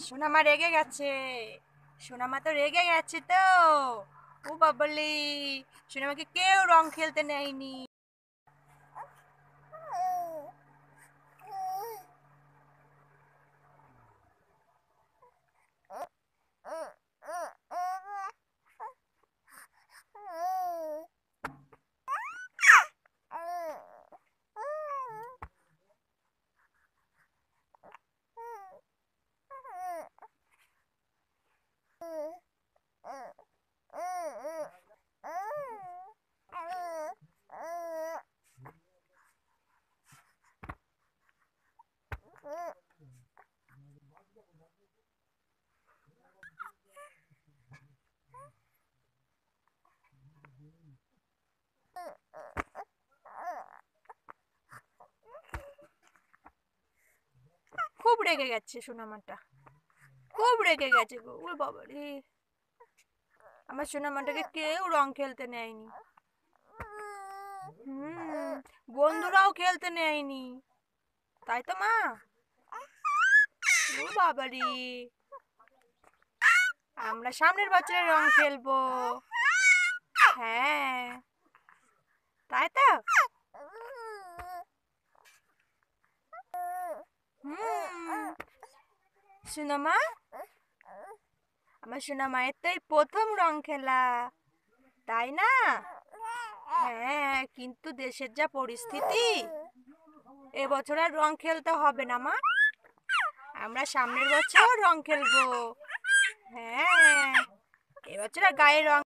সোনামা রেগে গেছে। সোনামা তো রেগে গেছে তো। ও বাবলি, সোনামাকে কেউ রং খেলতে নেয়নি। খুব রেগে গেছে সোনামাটা খুব রেগে গেছে গো, ওর বাবা আমার সোনামাটাকে কেউ রং খেলতে নেয়নি। বন্ধুরাও খেলতে নেয়নি। তাই তো মা। ও বাবা রে আমরা সামনের বছরের রং খেলব। হ্যাঁ। তাই তো? সোনামা আমার সোনা মায়ের তো এই প্রথম রং খেলা। তাই না? হ্যাঁ কিন্তু দেশের যা পরিস্থিতি, এবছর আর রং খেলতে হবে না মা। আমরা সামনের বছর রং খেলব। হ্যাঁ এবছর গায়ে রং